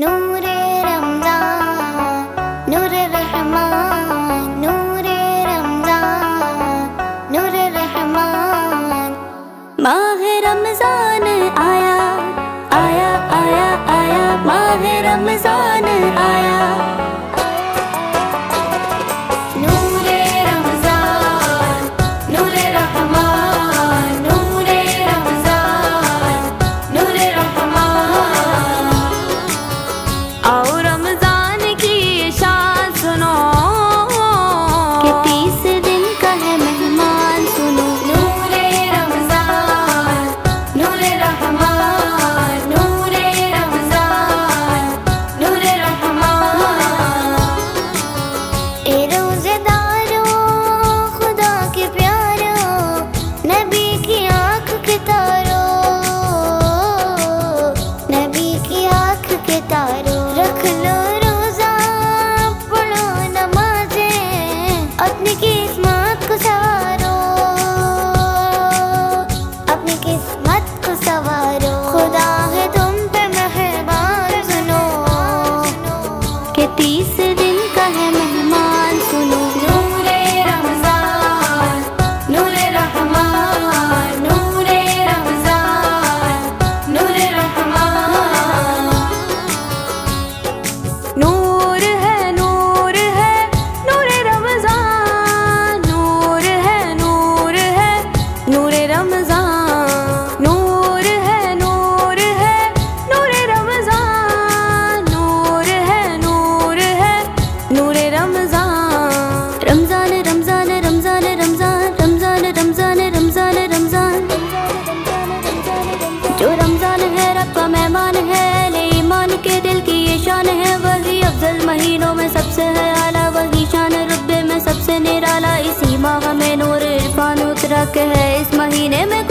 नूरे अदरक है इस महीने में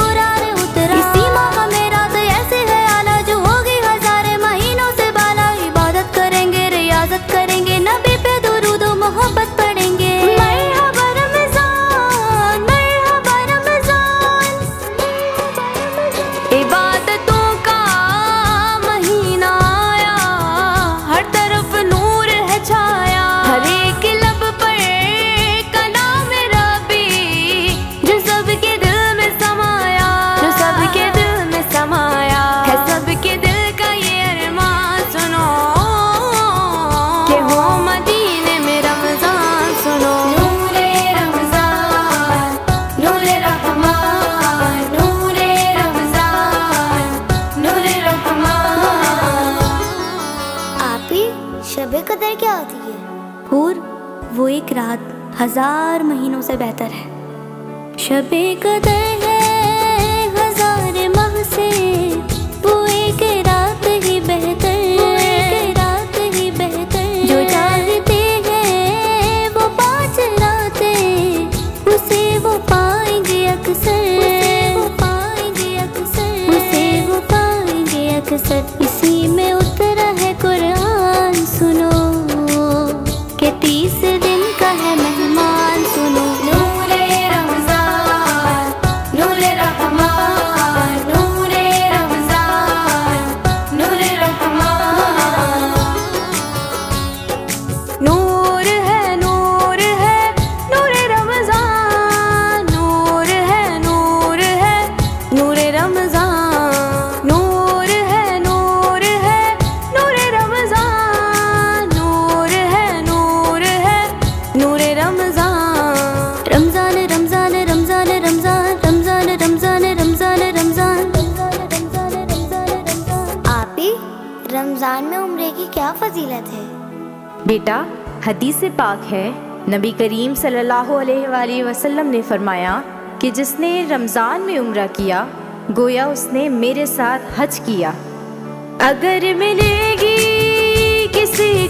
कदर क्या होती है? हूर वो एक रात हज़ार महीनों से बेहतर है। शबे कदर है हज़ार उसे वो पाएँगे अक्सर। पाएँगे उसे वो पाएँगे अक्सर। फजीलत है। बेटा, हदीस पाक है। नबी करीम सल्लल्लाहु अलैहि वसल्लम ने फरमाया कि जिसने रमज़ान में उम्र किया, गोया उसने मेरे साथ हज किया। अगर मिलेगी किसी